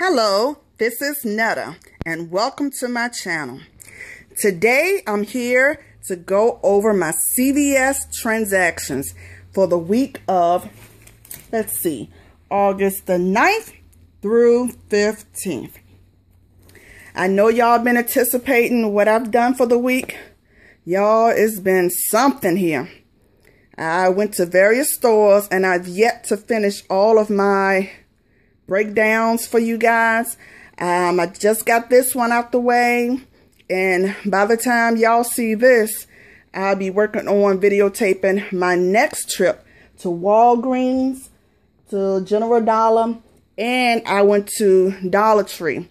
Hello, this is Netta, and welcome to my channel. Today, I'm here to go over my CVS transactions for the week of, let's see, August the 9th through 15th. I know y'all been anticipating what I've done for the week. Y'all, it's been something here. I went to various stores and I've yet to finish all of my breakdowns for you guys. Um, I just got this one out the way. And by the time y'all see this, I'll be working on videotaping my next trip to Walgreens, to General Dollar, and I went to Dollar Tree.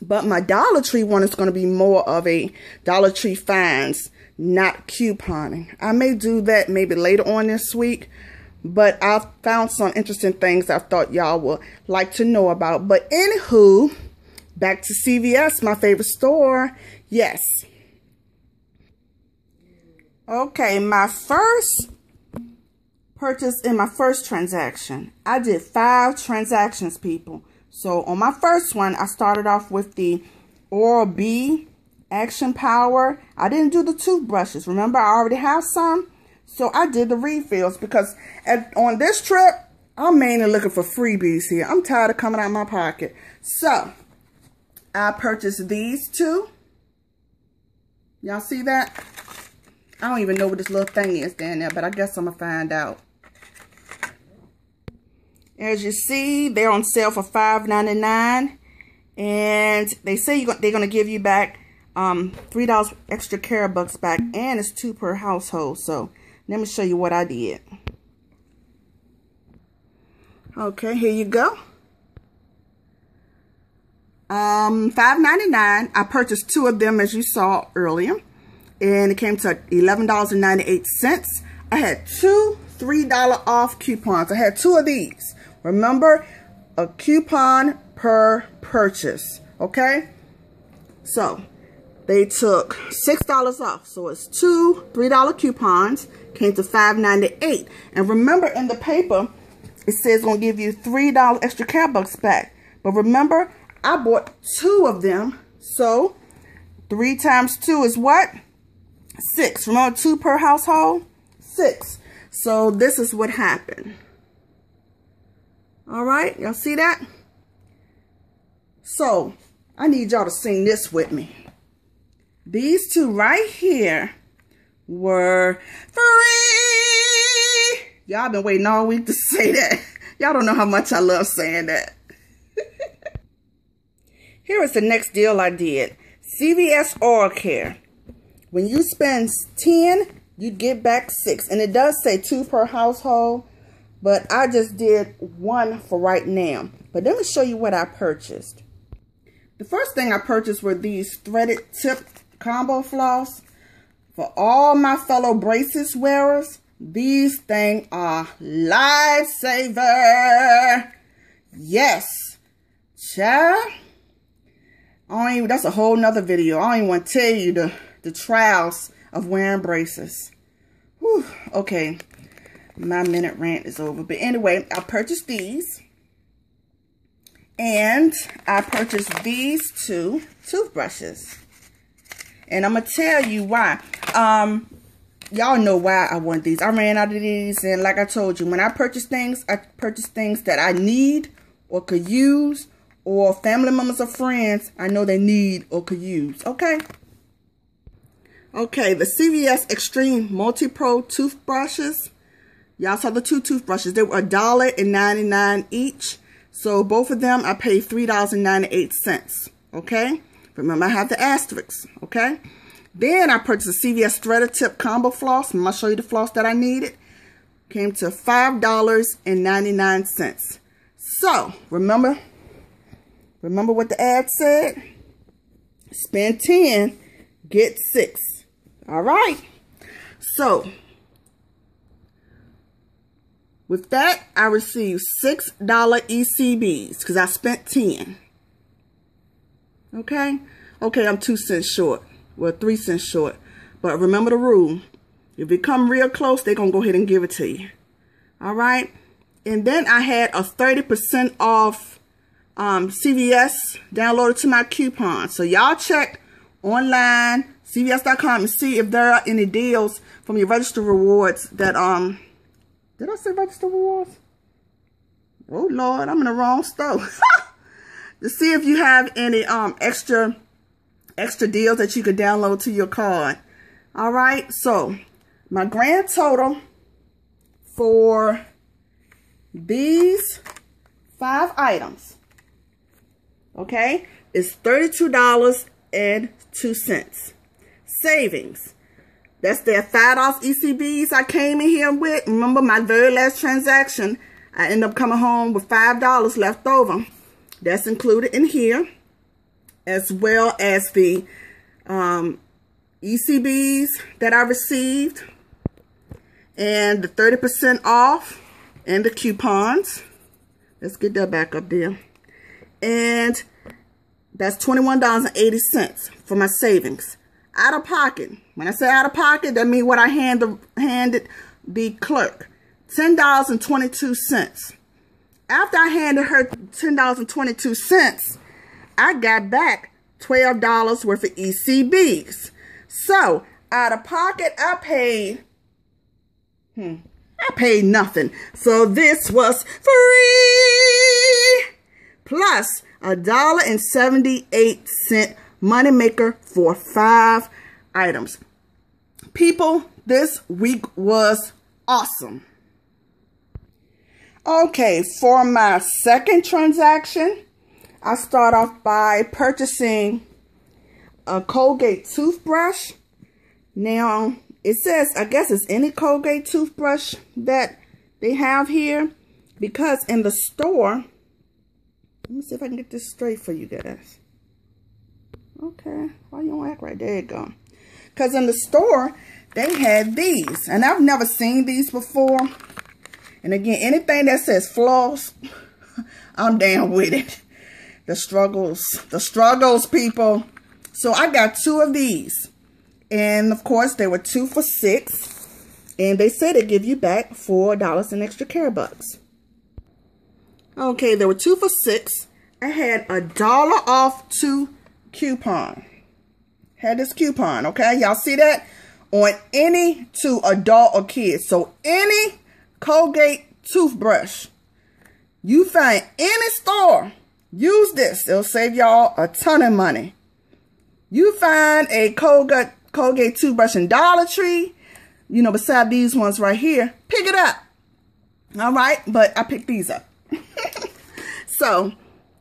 But my Dollar Tree one is going to be more of a Dollar Tree finds, not couponing. I may do that maybe later on this week. But I found some interesting things I thought y'all would like to know about. But anywho, back to CVS, my favorite store. Yes. Okay, my first purchase in my first transaction. I did five transactions, people. So on my first one, I started off with the Oral-B Action Power. I didn't do the toothbrushes. Remember, I already have some. So I did the refills because at, on this trip, I'm mainly looking for freebies here. I'm tired of coming out of my pocket. So I purchased these two. Y'all see that? I don't even know what this little thing is down there, but I guess I'm going to find out. As you see, they're on sale for $5.99. And they say they're going to give you back um, $3 extra care bucks back. And it's two per household. So let me show you what I did. Okay, here you go. Um, $5.99. I purchased two of them as you saw earlier. And it came to $11.98. I had two $3 off coupons. I had two of these. Remember, a coupon per purchase. Okay? So, they took $6 off. So it's two $3 coupons. Came to $5.98. And remember in the paper, it says going to give you $3 extra care bucks back. But remember, I bought two of them. So 3 times 2 is what? 6. Remember 2 per household? 6. So this is what happened. All right, y'all see that? So I need y'all to sing this with me. These two right here were free. Y'all been waiting all week to say that. Y'all don't know how much I love saying that. Here is the next deal I did. CVS Oral Care. When you spend 10, you get back 6. And it does say 2 per household. But I just did one for right now. But let me show you what I purchased. The first thing I purchased were these threaded tip combo floss. For all my fellow braces wearers, these things are lifesaver. Yes. Child. I don't even, that's a whole nother video. I don't even want to tell you the, the trials of wearing braces. Whew. Okay. My minute rant is over. But anyway, I purchased these. And I purchased these two toothbrushes. And I'm going to tell you why. Um, Y'all know why I want these. I ran out of these. And like I told you, when I purchase things, I purchase things that I need or could use. Or family members or friends, I know they need or could use. Okay? Okay, the CVS Extreme Multi-Pro toothbrushes. Y'all saw the two toothbrushes. They were a dollar and 99 each. So both of them, I paid $3.98. Okay? Remember, I have the asterisks, okay? Then I purchased a CVS Threaded Tip Combo Floss. I'm going to show you the floss that I needed. Came to $5.99. So, remember, remember what the ad said? Spend 10, get 6. All right? So, with that, I received $6 ECBs because I spent 10 Okay? Okay, I'm two cents short. Well, three cents short. But remember the rule. If it come real close, they're going to go ahead and give it to you. All right? And then I had a 30% off um, CVS downloaded to my coupon. So y'all check online, CVS.com, and see if there are any deals from your registered rewards that, um, did I say registered rewards? Oh, Lord, I'm in the wrong store. to see if you have any um extra extra deals that you could download to your card. All right, so my grand total for these five items, okay, is $32.02. Savings. That's their five off ECBs I came in here with. Remember my very last transaction, I ended up coming home with $5 left over. That's included in here, as well as the um, ECBs that I received, and the 30% off, and the coupons. Let's get that back up there. And that's $21.80 for my savings. Out of pocket. When I say out of pocket, that means what I hand the, handed the clerk. $10.22. After I handed her $10.22, I got back $12 worth of ECBs. So, out of pocket, I paid, hmm, I paid nothing. So this was free. Plus a dollar and 78 cent moneymaker for five items. People, this week was awesome. Okay, for my second transaction, I start off by purchasing a Colgate toothbrush. Now, it says, I guess it's any Colgate toothbrush that they have here. Because in the store, let me see if I can get this straight for you guys. Okay, why you don't act right? There you go. Because in the store, they had these. And I've never seen these before. And again, anything that says floss, I'm down with it. The struggles, the struggles, people. So I got two of these. And of course, they were two for six. And they said they give you back $4 in extra care bucks. Okay, there were two for six. I had a dollar off two coupon. Had this coupon, okay? Y'all see that? On any two adult or kids. So any Colgate toothbrush. You find any store, use this. It'll save y'all a ton of money. You find a Colgate, Colgate toothbrush in Dollar Tree, you know, beside these ones right here, pick it up. All right, but I picked these up. so,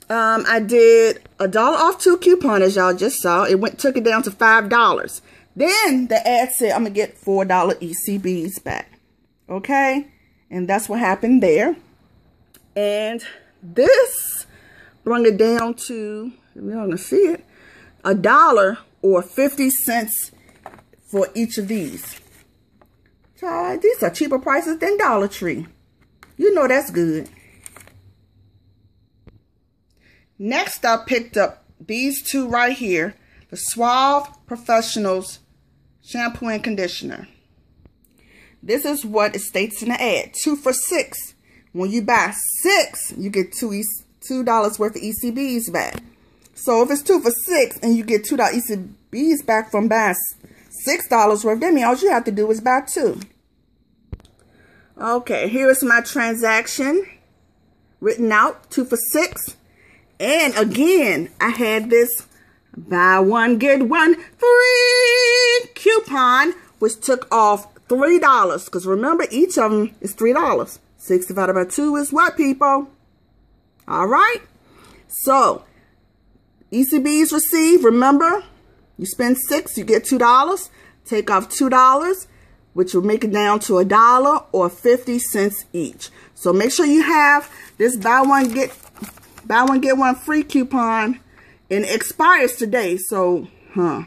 um, I did a dollar off two coupon, as y'all just saw. It went took it down to $5. Then the ad said I'm going to get $4 ECBs back. Okay? And that's what happened there. And this brought it down to—we're gonna see it, a dollar or 50 cents for each of these. Child, these are cheaper prices than Dollar Tree. You know that's good. Next, I picked up these two right here. The Suave Professionals Shampoo and Conditioner. This is what it states in the ad. Two for six. When you buy six, you get two e $2 worth of ECBs back. So if it's two for six and you get $2 ECBs back from buying $6 worth, that means all you have to do is buy two. Okay, here is my transaction written out, two for six. And again, I had this buy one, get one free coupon, which took off $3. Because remember, each of them is $3. 6 divided by 2 is what, people? All right. So, ECBs received, remember, you spend 6 you get $2. Take off $2, which will make it down to a dollar or 50 cents each. So make sure you have this buy one, get buy one, get one free coupon. And expires today. So, huh.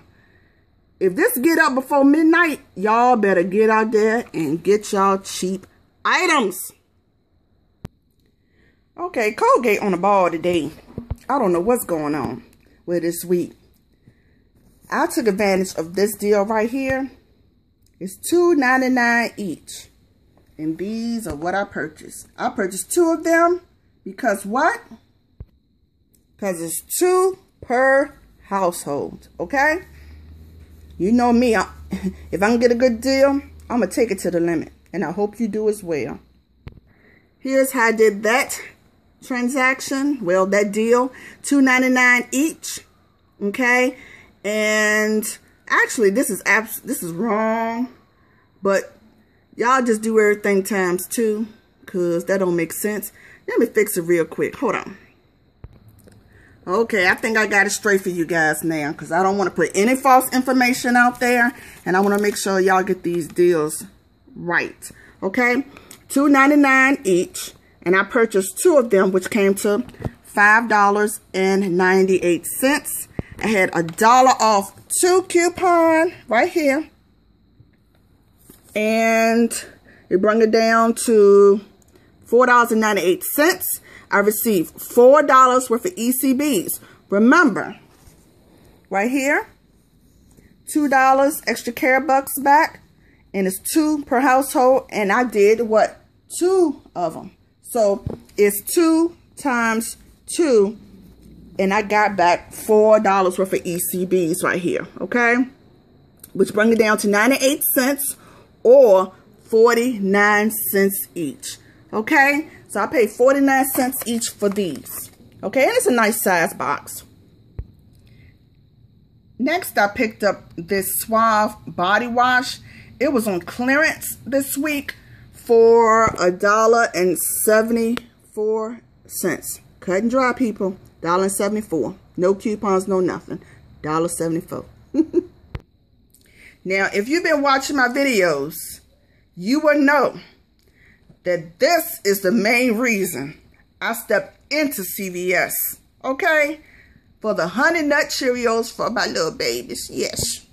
If this get up before midnight, y'all better get out there and get y'all cheap items. Okay, Colgate on the ball today. I don't know what's going on with this week. I took advantage of this deal right here. It's $2.99 each. And these are what I purchased. I purchased two of them because what? because it's two per household, okay? You know me, I, if I can get a good deal, I'm going to take it to the limit. And I hope you do as well. Here's how I did that transaction. Well, that deal, $2.99 each, okay? And actually, this is abs this is wrong, but y'all just do everything times two, because that don't make sense. Let me fix it real quick. Hold on. Okay, I think I got it straight for you guys now because I don't want to put any false information out there and I want to make sure y'all get these deals right. Okay, two ninety nine each and I purchased two of them which came to $5.98. I had a dollar off two coupon right here and it brought it down to $4.98. I received $4 worth of ECBs. Remember, right here, $2 extra care bucks back. And it's two per household. And I did what? Two of them. So it's two times two. And I got back $4 worth of ECBs right here. Okay? Which bring it down to 98 cents or 49 cents each. Okay? So I paid 49 cents each for these. Okay, and it's a nice size box. Next, I picked up this Suave body wash. It was on clearance this week for a dollar and 74 cents. Cut and dry, people. Dollar and 74. No coupons, no nothing. Dollar 74. now, if you've been watching my videos, you will know that this is the main reason I stepped into CVS, okay? For the Honey Nut Cheerios for my little babies, yes.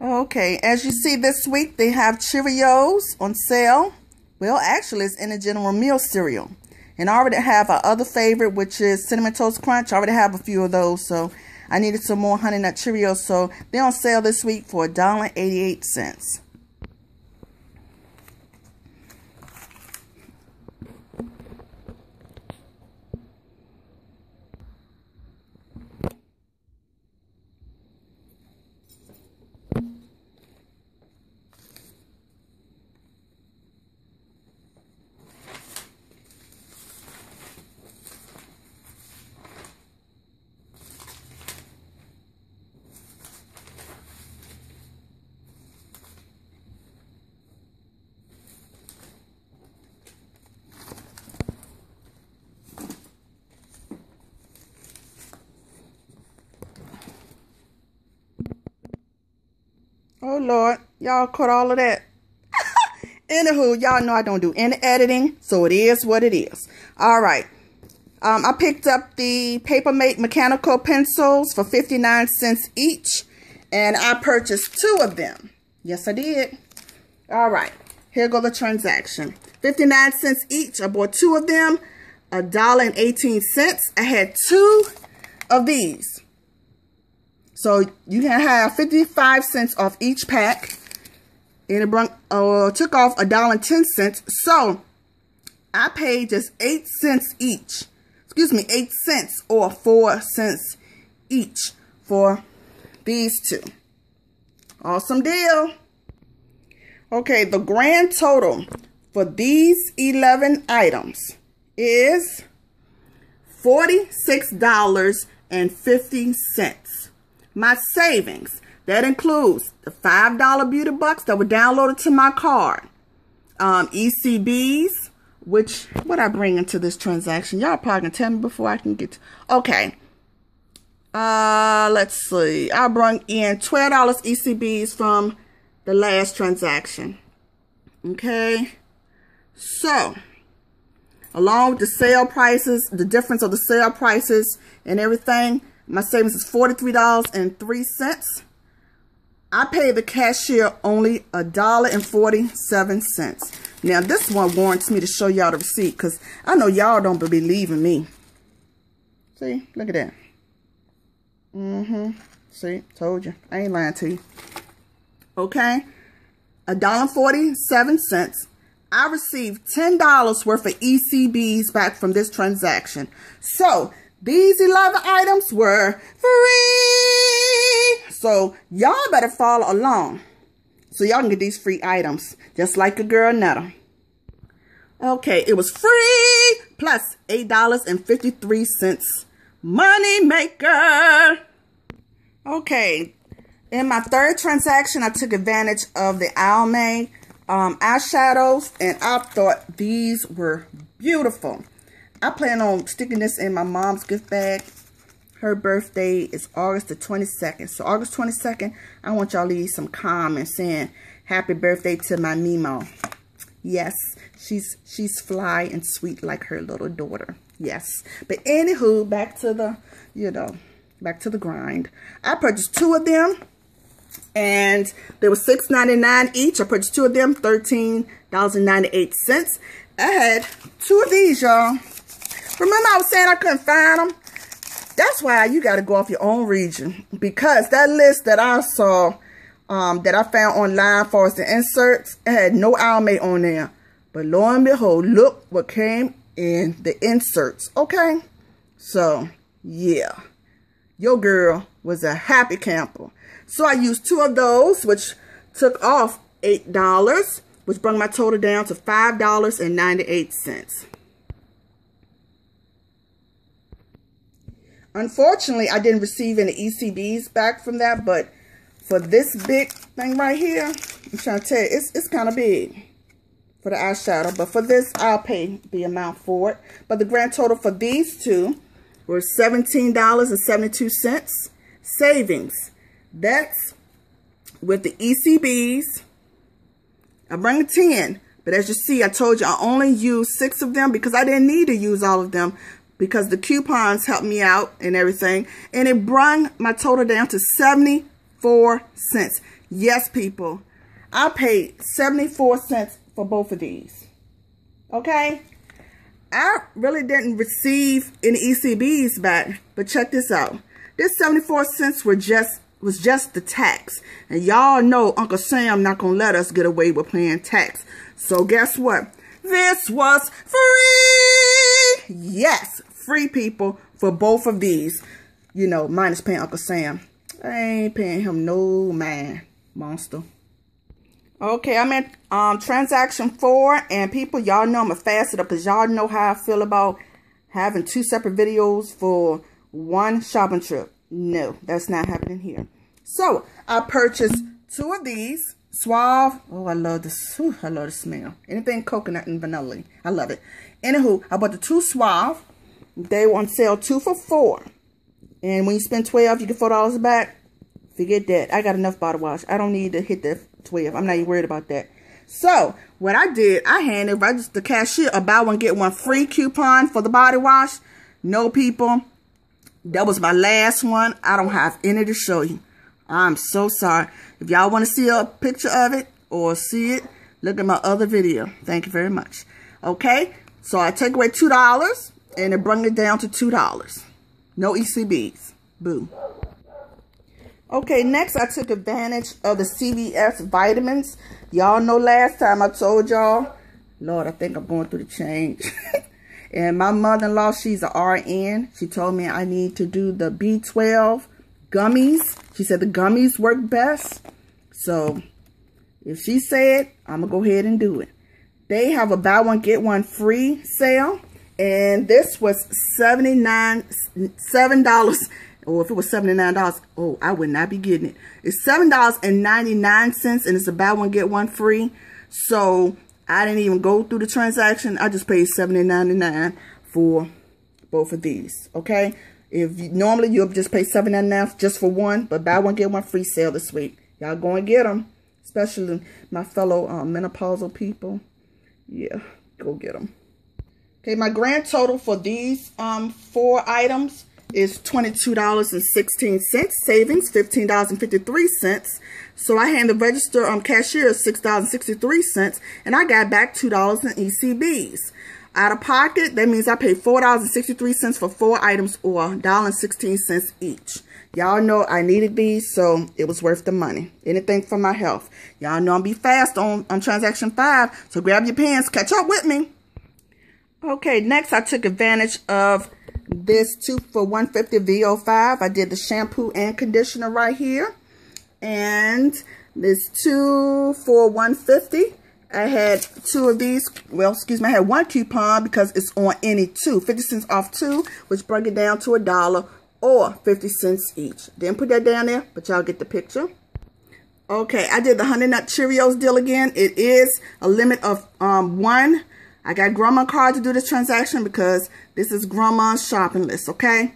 Okay, as you see this week, they have Cheerios on sale. Well, actually, it's in a General Mills cereal. And I already have our other favorite, which is Cinnamon Toast Crunch. I already have a few of those, so I needed some more Honey Nut Cheerios. So they're on sale this week for $1.88. Oh, Lord. Y'all caught all of that. Anywho, y'all know I don't do any editing, so it is what it is. All right. Um, I picked up the Papermate mechanical pencils for 59 cents each, and I purchased two of them. Yes, I did. All right. Here go the transaction. 59 cents each. I bought two of them. A dollar and 18 cents. I had two of these. So you can have 55 cents off each pack. And it brought, uh, took off a dollar and 10 cents. So I paid just 8 cents each. Excuse me, 8 cents or 4 cents each for these two. Awesome deal. Okay, the grand total for these 11 items is $46.50 my savings. That includes the $5 beauty bucks that were downloaded to my card. Um, ECBs, which, what I bring into this transaction? Y'all probably can tell me before I can get to, okay. Uh, let's see. I brought in $12 ECBs from the last transaction. Okay. So, along with the sale prices, the difference of the sale prices and everything, my savings is $43.03. I paid the cashier only a dollar and 47 cents. Now, this one warrants me to show y'all the receipt because I know y'all don't believe in me. See? Look at that. Mm-hmm. See? Told you. I ain't lying to you. Okay? A dollar 47 cents. I received $10 worth of ECBs back from this transaction. So, these 11 items were free. So y'all better follow along so y'all can get these free items just like a girl Netta. Okay, it was free plus $8.53 money maker. Okay, in my third transaction, I took advantage of the Almay um, eyeshadows, and I thought these were beautiful. I plan on sticking this in my mom's gift bag. Her birthday is August the 22nd. So August 22nd, I want y'all to leave some comments saying happy birthday to my Nemo. Yes, she's she's fly and sweet like her little daughter. Yes. But anywho, back to the, you know, back to the grind. I purchased two of them. And they were $6.99 each. I purchased two of them, $13.98. I had two of these, y'all. Remember I was saying I couldn't find them? That's why you got to go off your own region. Because that list that I saw, um, that I found online for us the inserts, had no Almay on there. But lo and behold, look what came in the inserts. Okay? So, yeah. Your girl was a happy camper. So I used two of those, which took off $8, which brought my total down to $5.98. Unfortunately, I didn't receive any ECBs back from that, but for this big thing right here, I'm trying to tell you, it's, it's kind of big for the eyeshadow. But for this, I'll pay the amount for it. But the grand total for these two were $17.72 savings. That's with the ECBs. I bring 10. But as you see, I told you I only used six of them because I didn't need to use all of them because the coupons helped me out and everything. And it brought my total down to 74 cents. Yes, people. I paid 74 cents for both of these. Okay? I really didn't receive any ECBs back, but check this out. This 74 cents were just was just the tax. And y'all know Uncle Sam not going to let us get away with paying tax. So guess what? This was free. Yes, free people for both of these. You know, minus paying Uncle Sam. I ain't paying him no man, monster. Okay, I'm at um, transaction four. And people, y'all know I'm a it because y'all know how I feel about having two separate videos for one shopping trip. No, that's not happening here. So, I purchased two of these. Suave. Oh, I love this. Ooh, I love the smell. Anything coconut and vanilla. I love it. Anywho, I bought the two Suave. They were on sale two for four. And when you spend 12 you get $4 back. Forget that. I got enough body wash. I don't need to hit the 12 I'm not even worried about that. So, what I did, I handed the cashier a buy one, get one free coupon for the body wash. No, people. That was my last one. I don't have any to show you. I'm so sorry. If y'all want to see a picture of it or see it, look at my other video. Thank you very much. Okay, so I take away $2 and it brings it down to $2. No ECBs. Boo. Okay, next I took advantage of the CVS vitamins. Y'all know last time I told y'all, Lord, I think I'm going through the change. and my mother-in-law, she's a RN. She told me I need to do the B12 gummies. She said the gummies work best. So if she said, I'm going to go ahead and do it. They have a buy one, get one free sale. And this was 79, $7. Or if it was $79, oh, I would not be getting it. It's $7.99 and it's a buy one, get one free. So I didn't even go through the transaction. I just paid $70.99 for both of these. Okay. If you, normally you'll just pay seven and a half just for one, but buy one get one free sale this week. Y'all go and get them, especially my fellow um, menopausal people. Yeah, go get them. Okay, my grand total for these um four items is $22.16, savings $15.53. So I hand the register um, cashier $6.63, and I got back $2 in ECBs. Out of pocket, that means I paid $4.63 for four items or $1.16 each. Y'all know I needed these, so it was worth the money. Anything for my health. Y'all know I'm be fast on, on transaction five, so grab your pens, catch up with me. Okay, next I took advantage of this two for 150 VO5. I did the shampoo and conditioner right here. And this two for 150. I had two of these. Well, excuse me. I had one coupon because it's on any two. 50 cents off two, which bring it down to a dollar or 50 cents each. Didn't put that down there, but y'all get the picture. Okay, I did the Honey Nut Cheerios deal again. It is a limit of um, one. I got grandma card to do this transaction because this is grandma's shopping list, okay?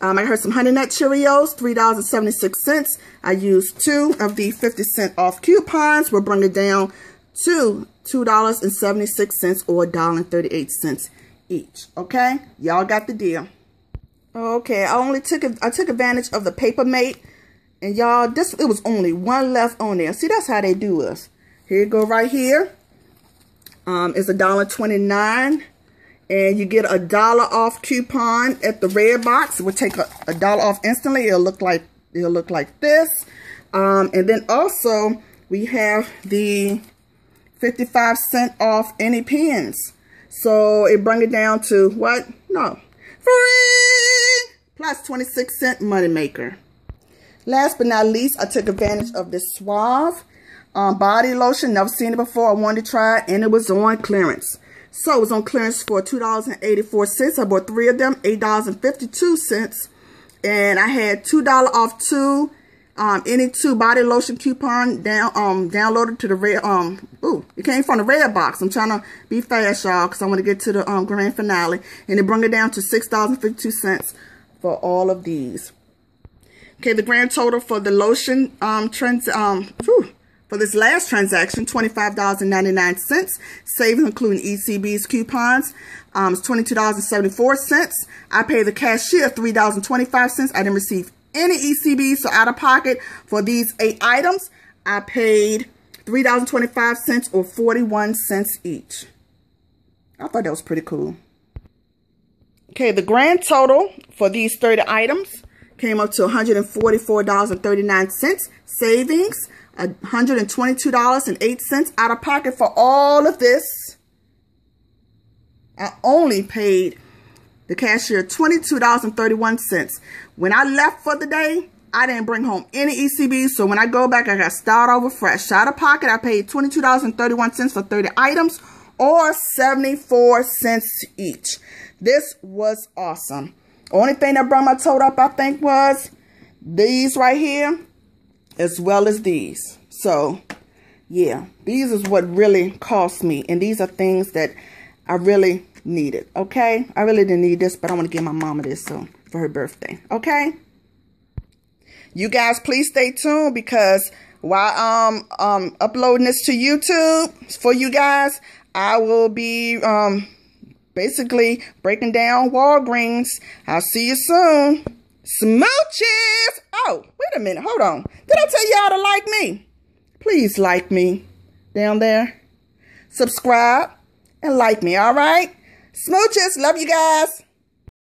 Um, I heard some Honey Nut Cheerios, $3.76. I used two of the 50 cent off coupons. We'll bring it down to $2.76 or $1.38 each, okay? Y'all got the deal. Okay, I only took I took advantage of the Paper Mate and y'all, this it was only one left on there. See, that's how they do us. Here you go right here. Um, dollar twenty-nine. And you get a dollar off coupon at the red box. It will take a, dollar off instantly. It'll look like it'll look like this. Um, and then also we have the 55 cent off any pens. So it bring it down to what? No. Free! Plus 26 cent moneymaker. Last but not least, I took advantage of this Suave um, body lotion. Never seen it before. I wanted to try it, and it was on clearance. So it was on clearance for $2.84. I bought three of them, $8.52. And I had $2 off two, um, any two body lotion coupon down, um, downloaded to the red, um, ooh, it came from the red box. I'm trying to be fast, y'all, because I want to get to the, um, grand finale. And it brought it down to $6.52 for all of these. Okay, the grand total for the lotion um, trans um, whew, for this last transaction, $25.99. Savings including ECB's coupons um, is $22.74. I paid the cashier $3.25. I didn't receive any ECB, so out of pocket for these eight items, I paid $3.25 or 41 cents each. I thought that was pretty cool. Okay, the grand total for these 30 items came up to $144.39 savings, $122.08 out of pocket for all of this. I only paid the cashier $22.31. When I left for the day, I didn't bring home any ECB, so when I go back, I got to start over fresh. Out of pocket, I paid $22.31 for 30 items or 74 cents each. This was awesome. Only thing that brought my total up, I think, was these right here, as well as these. So, yeah, these is what really cost me. And these are things that I really needed, okay? I really didn't need this, but I want to give my mama this so for her birthday, okay? You guys, please stay tuned because while I'm um, uploading this to YouTube for you guys, I will be um, basically breaking down Walgreens. I'll see you soon. Smooches! Oh, wait a minute. Hold on. Did I tell y'all to like me? Please like me down there. Subscribe and like me, all right? Smooches. Love you guys.